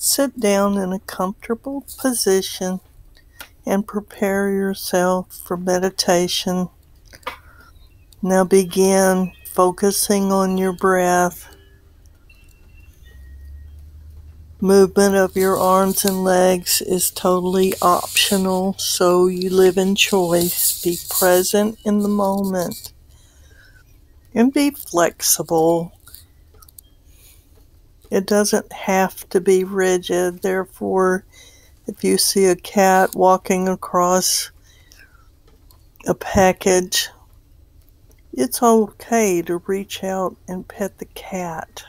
Sit down in a comfortable position and prepare yourself for meditation. Now begin focusing on your breath. Movement of your arms and legs is totally optional, so you live in choice. Be present in the moment and be flexible. It doesn't have to be rigid, therefore, if you see a cat walking across a package, it's okay to reach out and pet the cat.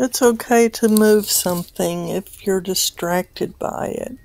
It's okay to move something if you're distracted by it.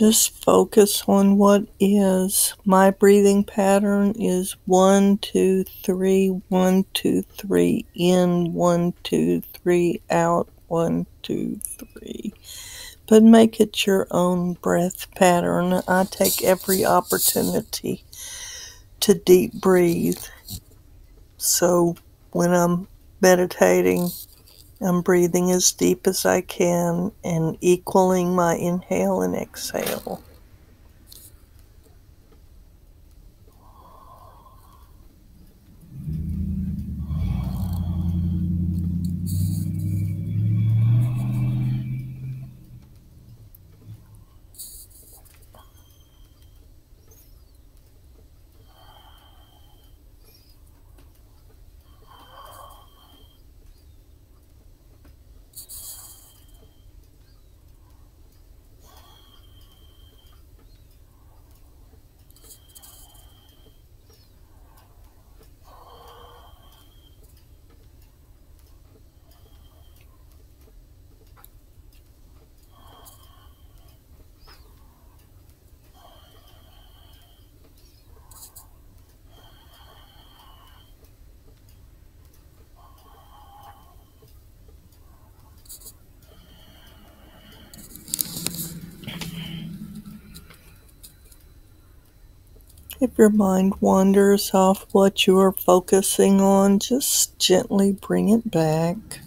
Just focus on what is. My breathing pattern is one, two, three, one, two, three, in, one, two, three, out, one, two, three. But make it your own breath pattern. I take every opportunity to deep breathe. So when I'm meditating, I'm breathing as deep as I can and equaling my inhale and exhale. If your mind wanders off what you are focusing on, just gently bring it back.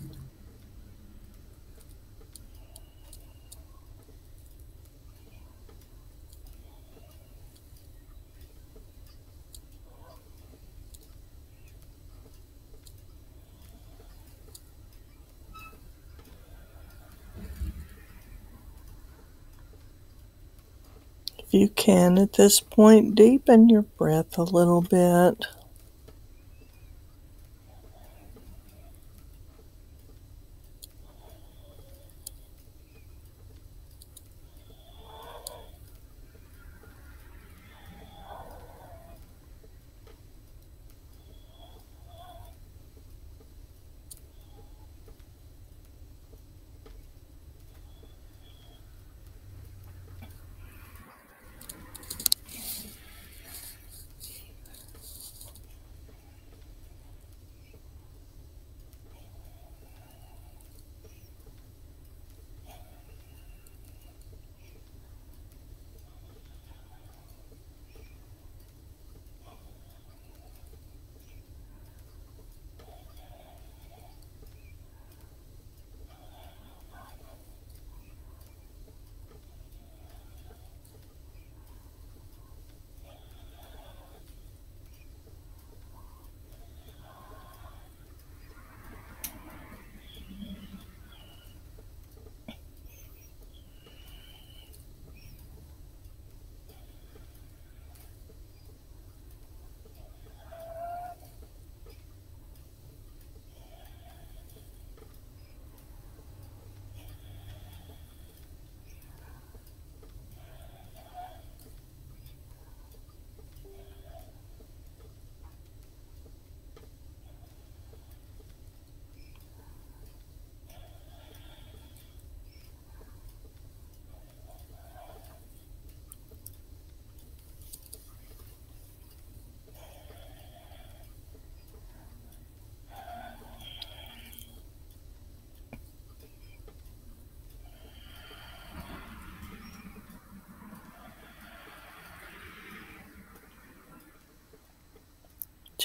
You can at this point, deepen your breath a little bit.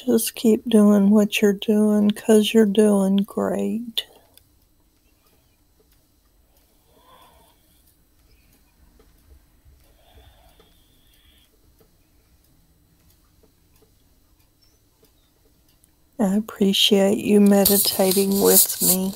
Just keep doing what you're doing because you're doing great. I appreciate you meditating with me.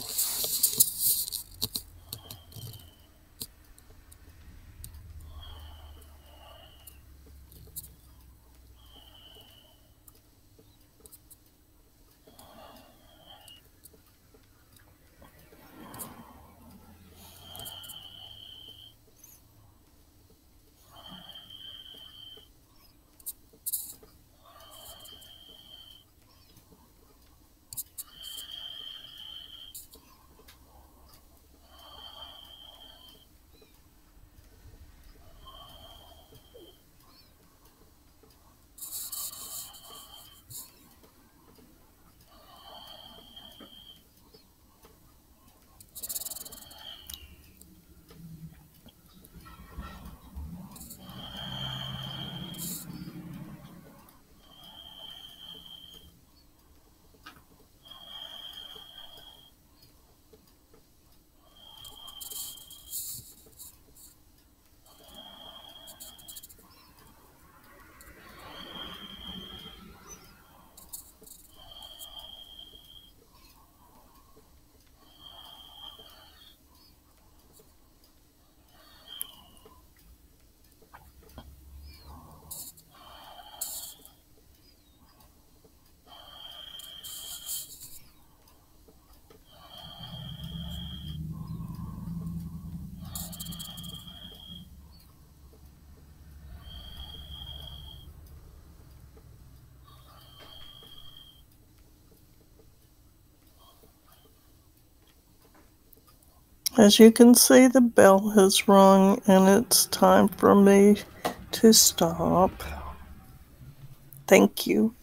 As you can see, the bell has rung and it's time for me to stop. Thank you.